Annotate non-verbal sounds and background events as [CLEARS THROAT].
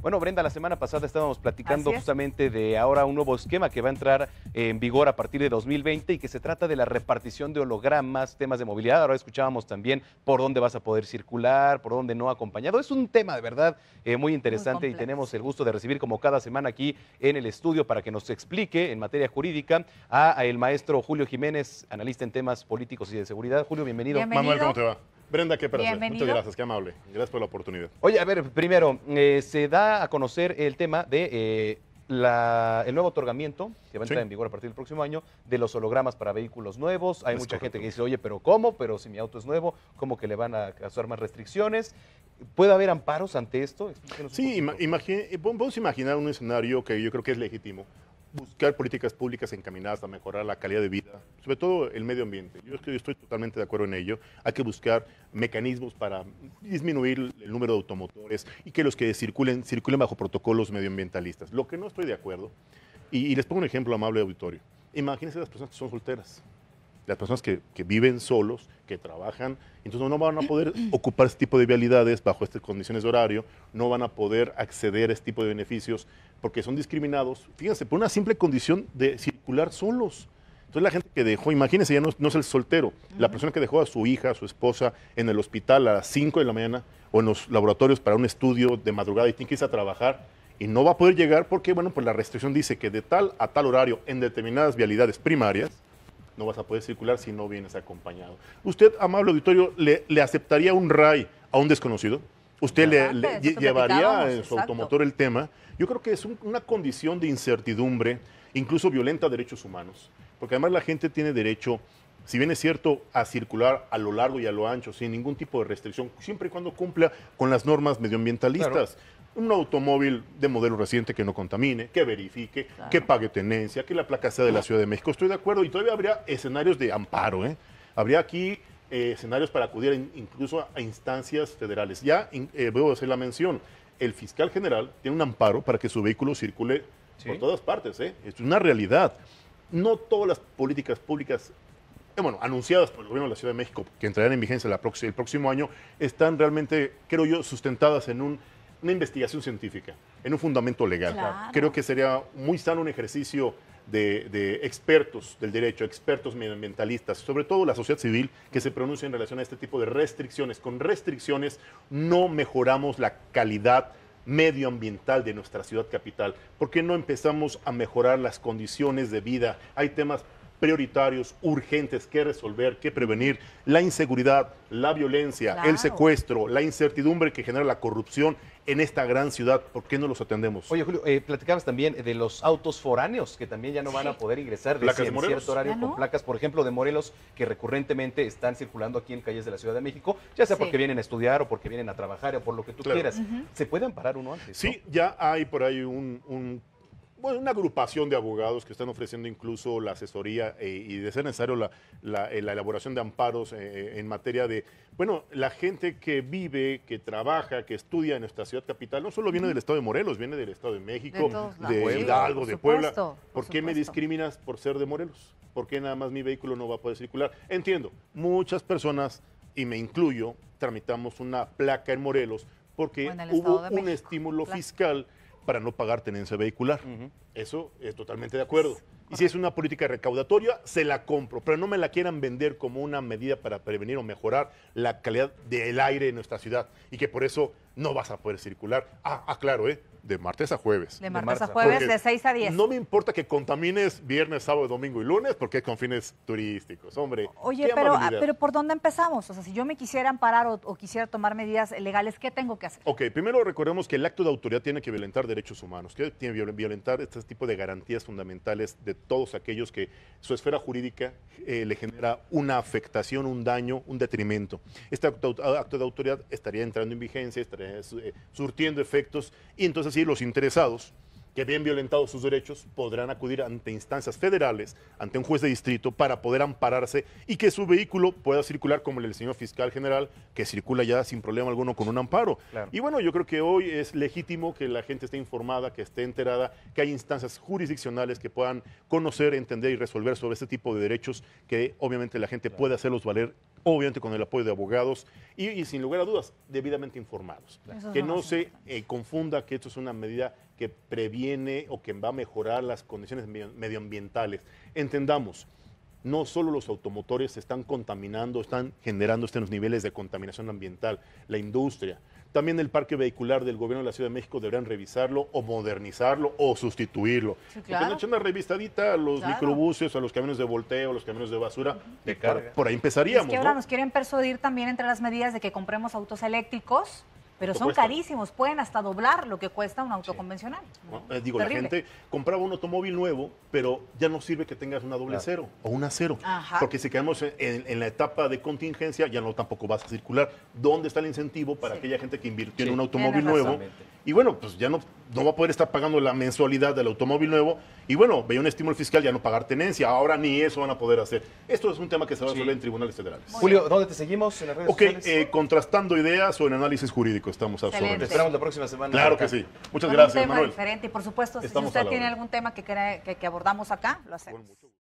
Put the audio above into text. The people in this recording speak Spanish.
Bueno, Brenda, la semana pasada estábamos platicando justamente de ahora un nuevo esquema que va a entrar en vigor a partir de 2020 y que se trata de la repartición de hologramas, temas de movilidad. Ahora escuchábamos también por dónde vas a poder circular, por dónde no acompañado. Es un tema de verdad eh, muy interesante y tenemos el gusto de recibir como cada semana aquí en el estudio para que nos explique en materia jurídica a, el maestro Julio Jiménez, analista en temas políticos y de seguridad. Julio, bienvenido. Manuel, ¿cómo te va? Brenda, qué placer. Muchas gracias, qué amable. Gracias por la oportunidad. Oye, a ver, primero, eh, se da a conocer el tema de eh, el nuevo otorgamiento, que va a entrar en vigor a partir del próximo año, de los hologramas para vehículos nuevos. Hay mucha gente que dice, oye, pero ¿cómo? Pero si mi auto es nuevo, ¿cómo que le van a causar más restricciones? ¿Puede haber amparos ante esto? sí, vamos a imaginar un escenario que yo creo que es legítimo buscar políticas públicas encaminadas a mejorar la calidad de vida, sobre todo el medio ambiente. Yo estoy, totalmente de acuerdo en ello. Hay que buscar mecanismos para disminuir el número de automotores y que los que circulen, circulen bajo protocolos medioambientalistas. Lo que no estoy de acuerdo, y, y les pongo un ejemplo amable auditorio. Imagínense las personas que son solteras las personas que, viven solos, que trabajan, entonces no van a [CLEARS THROAT] poder ocupar este tipo de vialidades bajo estas condiciones de horario, no van a poder acceder a este tipo de beneficios porque son discriminados, fíjense, por una simple condición de circular solos. Entonces la gente que dejó, imagínense, ya no, es el soltero, la persona que dejó a su hija, a su esposa en el hospital a las 5 de la mañana o en los laboratorios para un estudio de madrugada y tiene que irse a trabajar y no va a poder llegar porque, bueno, pues la restricción dice que de tal a tal horario en determinadas vialidades primarias, no vas a poder circular si no vienes acompañado. ¿Usted, amable auditorio, le, aceptaría un RAI a un desconocido? ¿Usted le, llevaría en su automotor el tema? Yo creo que es una condición de incertidumbre, incluso violenta a derechos humanos, porque además la gente tiene derecho, si bien es cierto, a circular a lo largo y a lo ancho, sin ningún tipo de restricción, siempre y cuando cumpla con las normas medioambientalistas un automóvil de modelo reciente que no contamine, que verifique, que pague tenencia, que la placa sea de la Ciudad de México. Estoy de acuerdo y todavía habría escenarios de amparo. ¿eh? Habría aquí eh, escenarios para acudir incluso a instancias federales. Ya eh, voy a hacer la mención. El fiscal general tiene un amparo para que su vehículo circule por todas partes. ¿eh? Es una realidad. No todas las políticas públicas bueno, anunciadas por el gobierno de la Ciudad de México, que entrarán en vigencia el próximo año, están realmente, creo yo, sustentadas en un una investigación científica, en un fundamento legal. Creo que sería muy sano un ejercicio de, expertos del derecho, expertos medioambientalistas, sobre todo la sociedad civil, que se pronuncia en relación a este tipo de restricciones. Con restricciones no mejoramos la calidad medioambiental de nuestra ciudad capital. ¿Por qué no empezamos a mejorar las condiciones de vida? Hay temas prioritarios, urgentes que resolver, que prevenir, la inseguridad, la violencia, el secuestro, la incertidumbre que genera la corrupción en esta gran ciudad. ¿Por qué no los atendemos? Oye, Julio, eh, platicabas también de los autos foráneos que también ya no van a poder ingresar de, en cierto horario con placas, por ejemplo, de Morelos, que recurrentemente están circulando aquí en calles de la Ciudad de México, ya sea porque vienen a estudiar o porque vienen a trabajar o por lo que tú quieras. ¿Se pueden parar uno antes? Sí, ya hay por ahí un bueno, una agrupación de abogados que están ofreciendo incluso la asesoría eh, y de ser necesario la, la, eh, elaboración de amparos eh, en materia de, bueno, la gente que vive, que trabaja, que estudia en nuestra ciudad capital, no solo viene del estado de Morelos, viene del estado de México, de, Hidalgo, de Puebla. Por, qué me discriminas por ser de Morelos? ¿Por qué nada más mi vehículo no va a poder circular? Entiendo, muchas personas, y me incluyo, tramitamos una placa en Morelos porque hubo un estímulo fiscal para no pagar tenencia vehicular. Eso es totalmente de acuerdo. Y si es una política recaudatoria, se la compro, pero no me la quieran vender como una medida para prevenir o mejorar la calidad del aire en nuestra ciudad y que por eso no vas a poder circular. Ah, ah claro, ¿eh? De martes a jueves. De martes, a jueves, de 6 a 10. No me importa que contamines viernes, sábado, domingo y lunes, porque es con fines turísticos, hombre. Oye, pero, ah, pero ¿por dónde empezamos? O sea, si yo me quisiera amparar o, quisiera tomar medidas legales, ¿qué tengo que hacer? Ok, primero recordemos que el acto de autoridad tiene que violentar derechos humanos, que tiene que violentar este tipo de garantías fundamentales de todos aquellos que su esfera jurídica eh, le genera una afectación, un daño, un detrimento. Este acto, acto de autoridad estaría entrando en vigencia, estaría eh, surtiendo efectos y entonces sí los interesados que habían violentado sus derechos podrán acudir ante instancias federales, ante un juez de distrito, para poder ampararse y que su vehículo pueda circular como el del señor fiscal general, que circula ya sin problema alguno con un amparo. Y bueno, yo creo que hoy es legítimo que la gente esté informada, que esté enterada, que hay instancias jurisdiccionales que puedan conocer, entender y resolver sobre este tipo de derechos que obviamente la gente puede hacerlos valer obviamente con el apoyo de abogados y, sin lugar a dudas, debidamente informados. Que no se eh, confunda que esto es una medida que previene o que va a mejorar las condiciones medioambientales. Entendamos, no solo los automotores están contaminando, están generando estos niveles de contaminación ambiental, la industria. También el parque vehicular del gobierno de la Ciudad de México deberían revisarlo o modernizarlo o sustituirlo. Sí, claro. una revistadita a los microbuses, a los camiones de volteo, a los camiones de basura, de carga. Por, ahí empezaríamos. Es que ahora nos quieren persuadir también entre las medidas de que compremos autos eléctricos pero son carísimos, pueden hasta doblar lo que cuesta un auto convencional. Eh, digo, la gente compraba un automóvil nuevo, pero ya no sirve que tengas una doble cero o una cero. Porque si quedamos en, la etapa de contingencia, ya no tampoco vas a circular. ¿Dónde está el incentivo para aquella gente que invirtió en un automóvil nuevo? Y bueno, pues ya no, no va a poder estar pagando la mensualidad del automóvil nuevo. Y bueno, veía un estímulo fiscal ya no pagar tenencia. Ahora ni eso van a poder hacer. Esto es un tema que se va a resolver en tribunales federales. Julio, ¿dónde te seguimos? ¿En las redes ok, eh, contrastando ideas o en análisis jurídico estamos a Te esperamos la próxima semana. Claro que sí. Muchas gracias, un tema diferente. Y por supuesto, si usted tiene algún tema que, que, que abordamos acá, lo hacemos.